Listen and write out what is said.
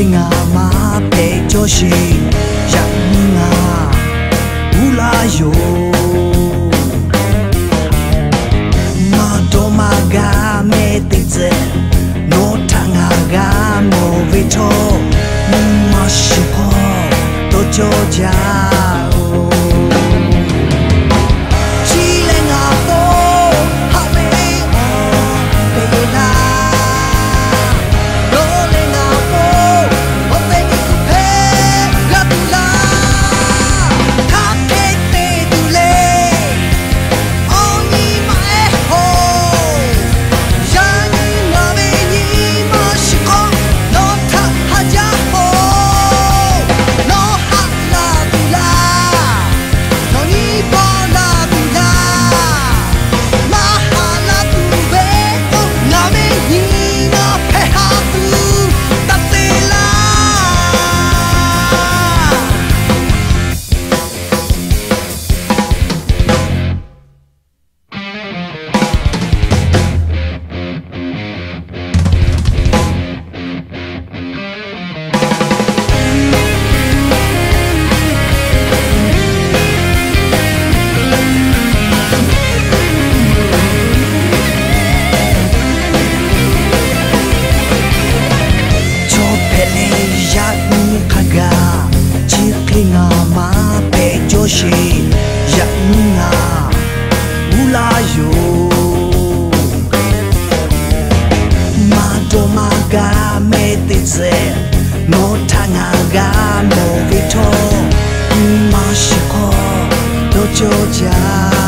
ni khaga chi khinga ma pe joshi ya ni nga ula yo ma do ma ga me te ze no tanga ga mo vi to ma shi ko to jo ja ချစ်ကလေးငါမပဲကြောရှိရင်းငါဘူလာယိုမာတော်မာကမဲတိစဲနောထငါကမောဂီထောမာရှိခေါ်တို့ကြောချာ